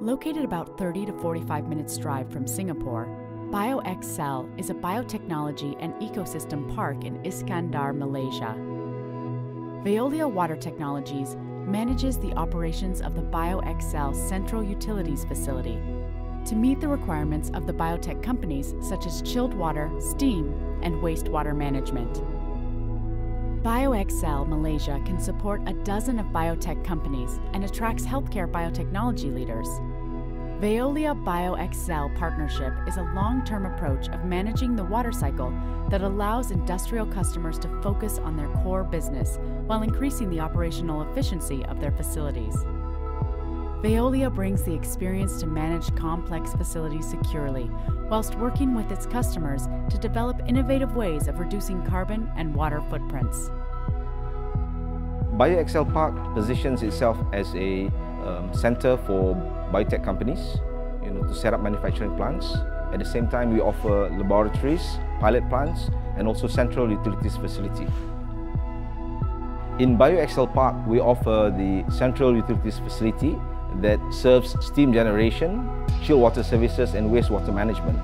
Located about 30 to 45 minutes drive from Singapore, Bio-XCell is a biotechnology and ecosystem park in Iskandar, Malaysia. Veolia Water Technologies manages the operations of the Bio-XCell Central Utilities Facility to meet the requirements of the biotech companies such as chilled water, steam, and wastewater management. Bio-XCell Malaysia can support a dozen of biotech companies and attracts healthcare biotechnology leaders. Veolia Bio-XCell partnership is a long-term approach of managing the water cycle that allows industrial customers to focus on their core business while increasing the operational efficiency of their facilities. Veolia brings the experience to manage complex facilities securely, whilst working with its customers to develop innovative ways of reducing carbon and water footprints. Bio-XCell Park positions itself as a um, center for biotech companies you know, to set up manufacturing plants. At the same time, we offer laboratories, pilot plants, and also central utilities facility. In Bio-XCell Park, we offer the central utilities facility that serves steam generation, chill water services and wastewater management.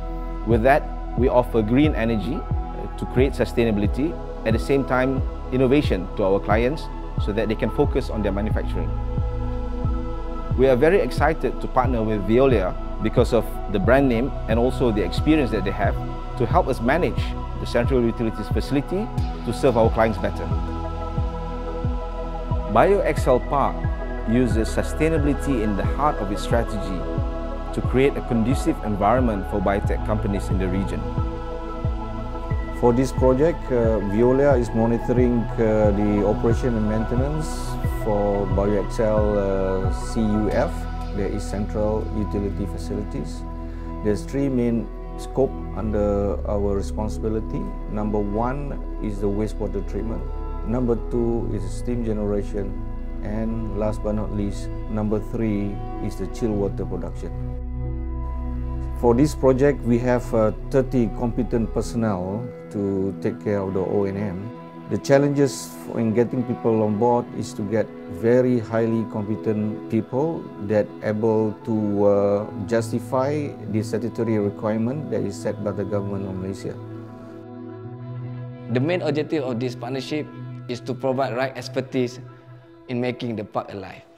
With that, we offer green energy uh, to create sustainability, at the same time innovation to our clients so that they can focus on their manufacturing. We are very excited to partner with Veolia because of the brand name and also the experience that they have to help us manage the central utilities facility to serve our clients better. Bio-XCell Park uses sustainability in the heart of its strategy to create a conducive environment for biotech companies in the region. For this project, uh, Veolia is monitoring uh, the operation and maintenance for Bio-XCell uh, CUF, there is Central Utility Facilities. There's three main scope under our responsibility. Number one is the wastewater treatment. Number two is steam generation and last but not least, number three is the chill water production. For this project, we have uh, 30 competent personnel to take care of the O&M. The challenges in getting people on board is to get very highly competent people that able to uh, justify the statutory requirement that is set by the government of Malaysia. The main objective of this partnership is to provide right expertise in making the park alive.